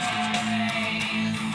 message.